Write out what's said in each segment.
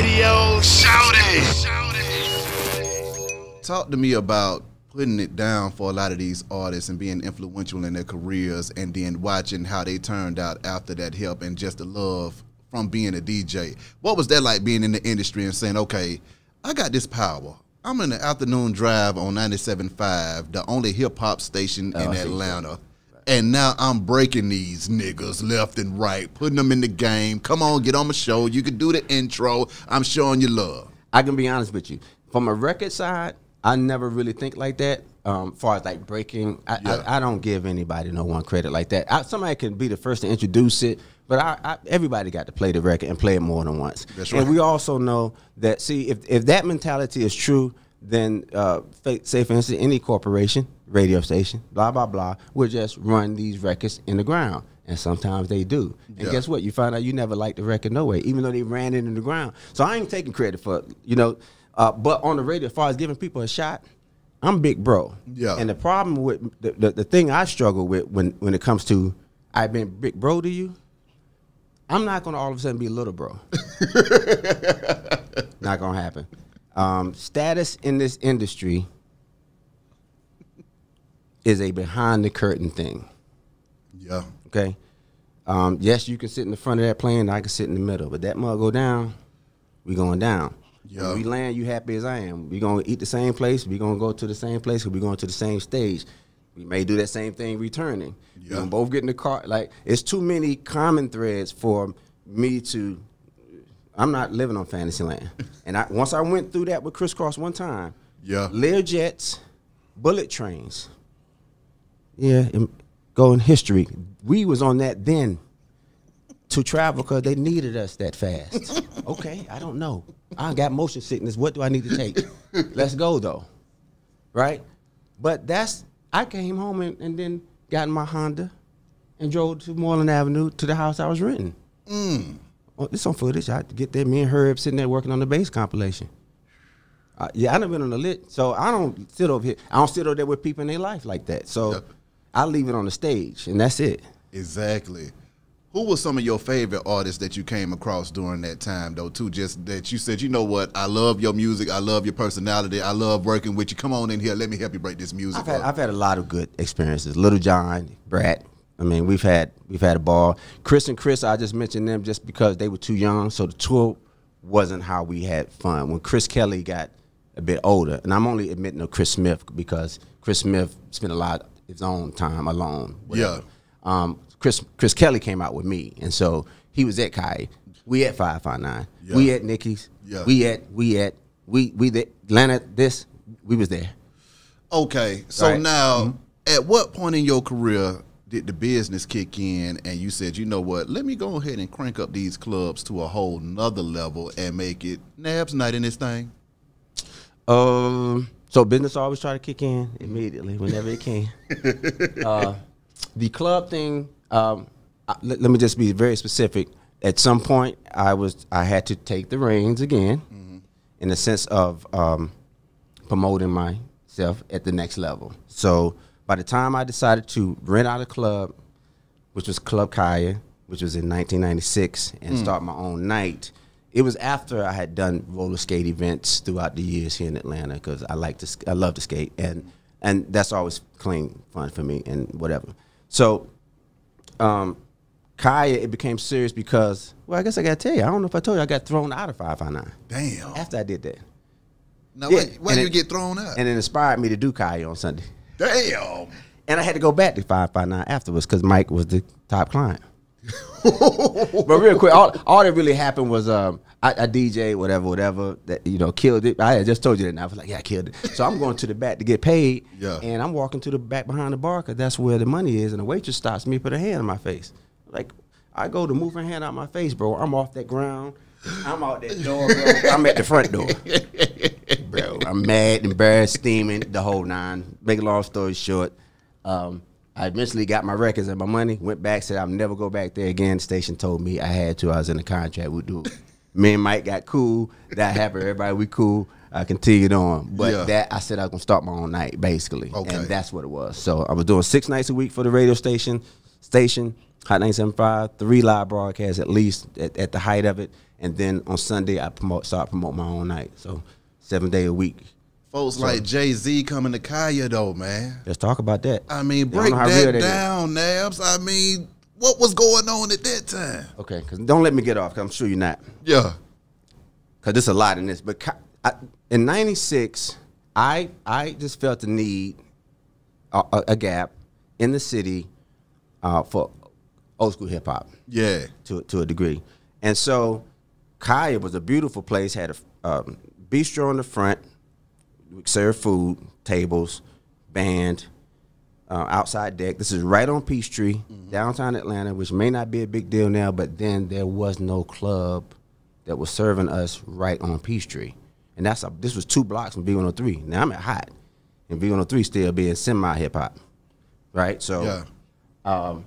radio. Shout. Talk to me about putting it down for a lot of these artists and being influential in their careers and then watching how they turned out after that help and just the love from being a DJ. What was that like being in the industry and saying, okay, I got this power. I'm in the afternoon drive on 97.5, the only hip hop station Oh, in I see. Atlanta. And now I'm breaking these niggas left and right, putting them in the game. Come on, get on my show. You can do the intro. I'm showing you love. I can be honest with you. From a record side, I never really think like that. Um, far as like breaking, I, Yeah. I, I don't give anybody no one credit like that. I, somebody can be the first to introduce it, but I, I, everybody got to play the record and play it more than once. That's And we also know that. See, if if that mentality is true, then uh, say for instance, any corporation, radio station, blah blah blah, will just run these records in the ground. And sometimes they do. And Yeah. guess what? You find out you never liked the record no way, even though they ran it in the ground. So I ain't taking credit for, you know, uh, but on the radio, as far as giving people a shot, I'm big bro. Yeah. And the problem with the, the, the thing I struggle with when, when it comes to I've been big bro to you, I'm not gonna all of a sudden be a little bro. not gonna happen. Um, status in this industry is a behind the curtain thing. Yeah. Okay. Um, yes, you can sit in the front of that plane. I can sit in the middle. But that mug go down, we going down. Yeah. When we land, you happy as I am. We gonna eat the same place. We gonna go to the same place. We going to the same stage. We may do that same thing returning. Yeah. gonna both get in the car. Like it's too many common threads for me to. I'm not living on Fantasyland. and I once I went through that with Kris Kross one time. Yeah. Lear jets, bullet trains. Yeah, and go in history. We was on that then to travel because they needed us that fast. okay, I don't know. I got motion sickness. What do I need to take? Let's go though, right? But that's I came home and, and then got in my Honda and drove to Moreland Avenue to the house I was renting. Oh, this on footage. I had to get there. Me and Herb sitting there working on the bass compilation. Uh, yeah, I never been on the lit, so I don't sit over here. I don't sit over there with people in their life like that. So Yep. I leave it on the stage, and that's it. Exactly. Who were some of your favorite artists that you came across during that time, though? Too, just that you said, you know what? I love your music. I love your personality. I love working with you. Come on in here. Let me help you break this music. I've had. I've had a lot of good experiences. Lil Jon, Brat. I mean, we've had we've had a ball. Chris and Chris, I just mentioned them just because they were too young, so the tour wasn't how we had fun. When Chris Kelly got a bit older, and I'm only admitting to Chris Smith because Chris Smith spent a lot of his own time alone. whatever. Um, Chris Chris Kelly came out with me, and so he was at Kai. We at five five nine. Yeah. We at Nicky's. Yeah. We at we at we we the Atlanta. This we was there. Okay, so Right. Mm-hmm. now, at what point in your career did the business kick in and you said, you know what, let me go ahead and crank up these clubs to a whole nother level and make it Nabs night in this thing? Um. So business always try to kick in immediately whenever it can. uh, the club thing. Um, I- let, let me just be very specific. At some point, I was I had to take the reins again, in the sense of um, promoting myself at the next level. So by the time I decided to rent out a club, which was Club Kaya, which was in 1996, and start my own night. It was after I had done roller skate events throughout the years here in Atlanta because I like to, I love to skate, and and that's always clean fun for me and whatever. So, um, Kaya, it became serious because, well, I guess I got to tell you, I don't know if I told you, I got thrown out of 559 Damn. after I did that, Now, Yeah, why, why and did you it- get thrown out? and it inspired me to do Kaya on Sunday. Damn. And I had to go back to 559 afterwards because Mike was the top client. but real quick, all, all that really happened was um, I, I DJ, whatever, whatever, that, you know, killed it. I had just told you that and I was like, yeah, I killed it. So I'm going to the back to get paid. Yeah. And I'm walking to the back behind the bar because that's where the money is. And the waitress stops me, put her hand in my face. Like, I go to move her hand out my face, bro. I'm off that ground. I'm out that door, bro. I'm at the front door. I'm mad, embarrassed, steaming, the whole nine. Make a long story short, um, I eventually got my records and my money, went back, said I'll never go back there again. The station told me I had to. I was in a contract with Duke. Me and Mike got cool. That happened. Everybody, we cool. I continued on. But Yeah. that, I said I was going to start my own night, basically. Okay. And that's what it was. So I was doing six nights a week for the radio station, station Hot 97.5, three live broadcasts at least at, at the height of it, and then on Sunday I promote start promote my own night. So seven day a week. Folks like Jay Z coming to Kaya though, man. Let's talk about that. I mean, break know how real that that is. down, Nabs. I mean, what was going on at that time? Okay, because don't let me get off. 'cause I'm sure you're not. Yeah. because there's a lot in this. But I, in '96, I I just felt the need, a, a, a gap in the city uh, for old school hip hop Yeah. to to a degree, and so Kaya was a beautiful place. Had a um, bistro in the front, we serve food, tables, band. Uh, outside deck. This is right on Peachtree, downtown Atlanta, which may not be a big deal now, but then there was no club that was serving us right on Peachtree, and that's a, this was two blocks from V103. Now I'm at Hot, and V103 still being semi hip hop, right? So, Yeah. um,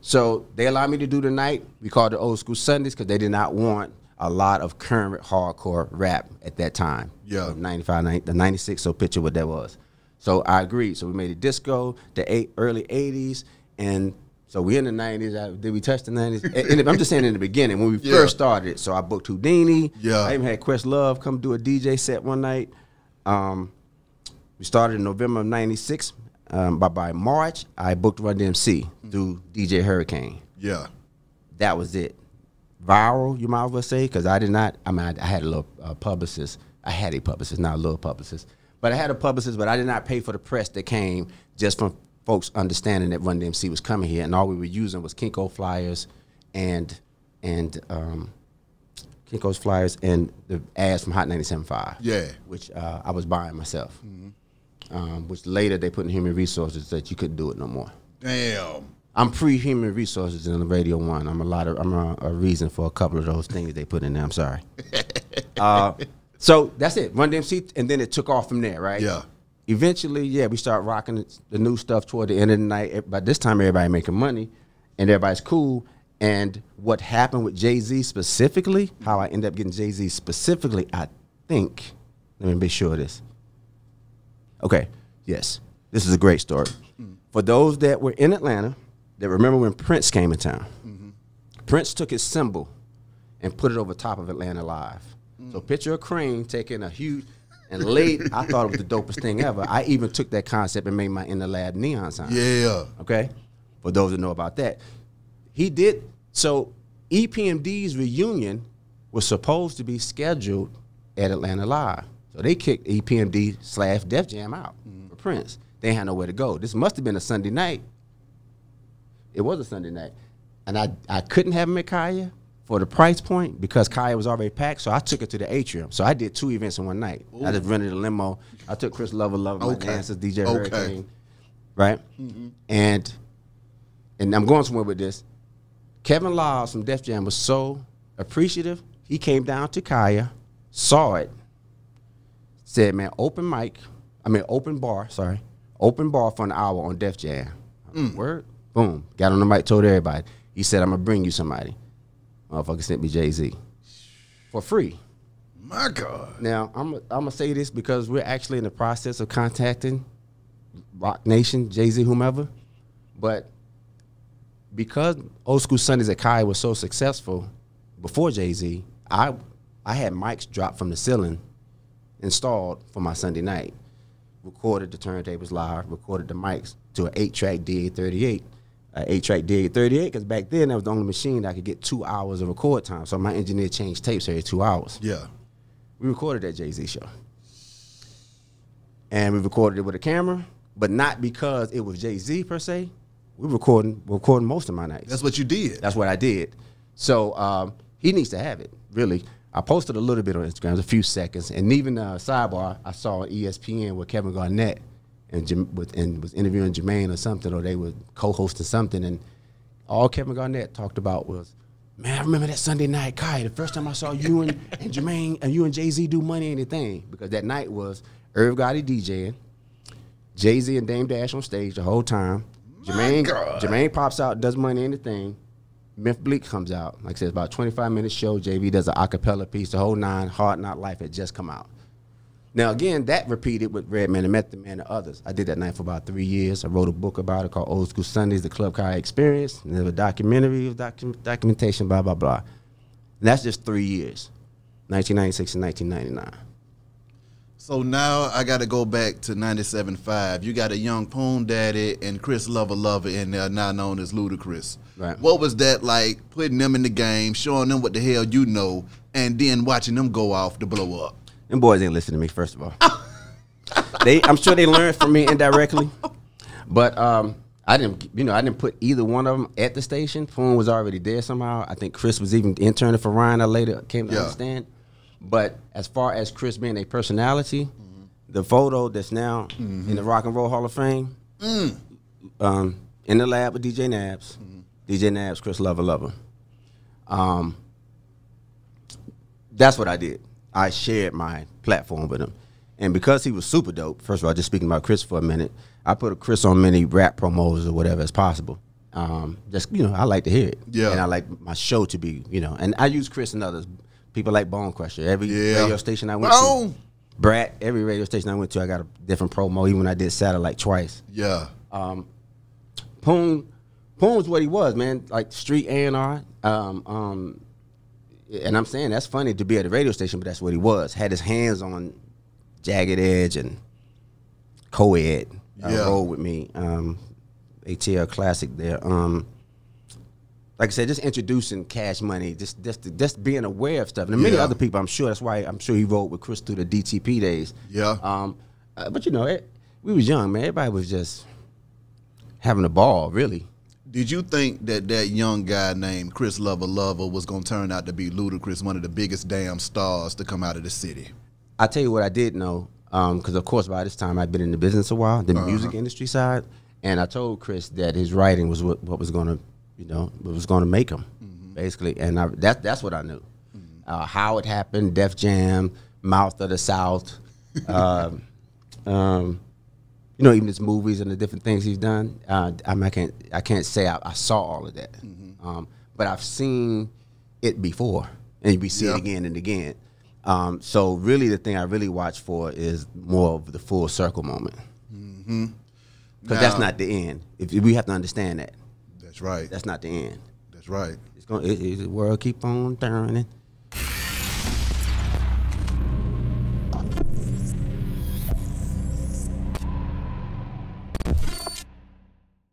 so they allowed me to do the night. We called it Old School Sundays because they did not want a lot of current hardcore rap at that time. Yeah. 95, 90, the 96, so picture what that was. So I agreed. So we made it disco, the eight, early 80s, and so we in the 90s. I, did we touch the 90s? and, and I'm just saying in the beginning, when we Yeah. first started. So I booked Whodini. Yeah. I even had Questlove come do a DJ set one night. Um, we started in November of '96. Um, by by March, I booked Run DMC through DJ Hurricane. Yeah. That was it. Viral, you might as well say, because I did not. I mean, I, I had a little uh, publicist. I had a publicist, not a little publicist, but I had a publicist. But I did not pay for the press that came just from folks understanding that Run DMC was coming here, and all we were using was Kinko flyers and and um, Kinko's flyers and the ads from Hot 97.5 Yeah. which uh, I was buying myself. Um, which later they put in human resources that you couldn't do it no more. Damn. I'm pre human resources in the Radio One. I'm a lot of I'm a, a reason for a couple of those things they put in there. I'm sorry. uh, so that's it. Run DMC, and then it took off from there, right? Yeah. Eventually, yeah, we start rocking the- the new stuff toward the end of the night. By this time, everybody making money, and everybody's cool. And what happened with Jay Z specifically, how I end up getting Jay Z specifically, I think. Let me be sure of this. Okay, yes, this is a great story. For those that were in Atlanta, that remember when Prince came in town, mm-hmm. Prince took his symbol and put it over top of Atlanta Live. Mm. So picture a crane taking a huge and laid. I thought it was the dopest thing ever. I even took that concept and made my in the lab neon sign. Yeah. Okay, for those that know about that, he did. So EPMD's reunion was supposed to be scheduled at Atlanta Live. So they kicked EPMD slash Def Jam out mm-hmm. for Prince. They had nowhere to go. This must have been a Sunday night. It was a Sunday night, and I I couldn't have him at Kaya for the price point because Kaya was already packed. So I took it to the atrium. So I did two events in one night. I just rented a limo. I took Chris Lover, Love My Okay. Dancers, DJ Okay. Hurricane, right? Mm-hmm. And and I'm going somewhere with this. Kevin Liles from Def Jam was so appreciative. He came down to Kaya, saw it, said, "Man, open mic. I mean, open bar. Sorry, open bar for an hour on Def Jam. Mm. Word, boom. Got on the mic, told everybody. He said, "I'm gonna bring you somebody." Motherfucker sent me Jay Z for free. My God. Now I'm I'm gonna say this because we're actually in the process of contacting Roc Nation, Jay Z, whomever, but because Old School Sundays at Kai was so successful before Jay Z, I I had mics dropped from the ceiling installed for my Sunday night. Recorded the turntables live, recorded the mics to an eight track DA38. Uh, eight track DA38 because back then that was the only machine that I could get two hours of record time. So my engineer changed tapes every two hours Yeah. we recorded that Jay Z show. And we recorded it with a camera, but not because it was Jay Z per se. We recording recording most of my nights. That's what you did. That's what I did. So um, he needs to have it. Really, I posted a little bit on Instagram, a few seconds, and even uh, sidebar I saw ESPN with Kevin Garnett and with, and was interviewing Jermaine or something, or they were co-hosting something, and all Kevin Garnett talked about was, man, I remember that Sunday night, Kai. The first time I saw you and, and Jermaine and you and Jay Z do Money Ain't a Thang because that night was Irv Gotti DJing, Jay Z and Dame Dash on stage the whole time. Jermaine God. Jermaine pops out, does Money Anything. Memphis Bleek comes out. Like I said, it's about a 25 minute show. JV does an acapella piece. The whole nine, Hard Knock Life had just come out. Now again, that repeated with Redman and Method Man and others. I did that night for about three years. I wrote a book about it called Old School Sundays: The Club Kaya Experience. And there was a documentary, docu- documentation, blah blah blah. And that's just three years, 1996 and 1999. So now I got to go back to 97.5. You got a young Poon Daddy and Chris Lova Lova in there, now known as Ludacris. Right. What was that like putting them in the game, showing them what the hell you know, and then watching them go off to blow up? Them boys ain't listening to me, first of all. they, I'm sure they learned from me indirectly, but um, I didn't, you know, I didn't put either one of them at the station. Poon was already there somehow. I think Chris was even interning for Ryan. I later came to Yeah. understand. But as far as Chris being a personality, the photo that's now in the Rock and Roll Hall of Fame, um, in the lab with DJ Nabs, DJ Nabs, Chris Lova Lova. Um, that's what I did. I shared my platform with him. And because he was super dope, first of all, just speaking about Chris for a minute, I put a Chris on many rap promos or whatever as possible. Um, just you know, I like to hear it. Yeah. And I like my show to be, you know, and I use Chris and others. People like Bone Crusher. Every Yeah. radio station I went Bone! to. Brat, every radio station I went to, I got a different promo, even when I did satellite twice. Yeah. Poon, Poon was what he was, man. Like street A and R. Um, um, and I'm saying that's funny to be at a radio station, but that's what he was. Had his hands on Jagged Edge and Co-ed. Uh, Yeah. rolled with me. Um, ATL Classic there. Um, like I said, just introducing Cash Money, just just just being aware of stuff, and many Yeah. other people. I'm sure that's why I'm sure he rolled with Chris through the DTP days. Yeah. Um, uh, but you know, it, we was young, man. Everybody was just having a ball, really. Did you think that that young guy named Chris Lova Lova was going to turn out to be Ludacris, one of the biggest damn stars to come out of the city? I tell you what I did know, because of course by this time I'd been in the business a while, the music industry side, and I told Chris that his writing was what, what was going to, you know, what was going to make him, basically, and I, that that's what I knew. Uh, how it happened, Def Jam, Mouth of the South, um, um, you know, even his movies and the different things he's done. Uh, I, mean, I can't I can't say I, I saw all of that, um, but I've seen it before, and we see Yeah. it again and again. Um, so really, the thing I really watch for is more of the full circle moment, because that's not the end. If we have to understand that, That's right. that's not the end. That's right. It's going. It, it, the world keep on turning.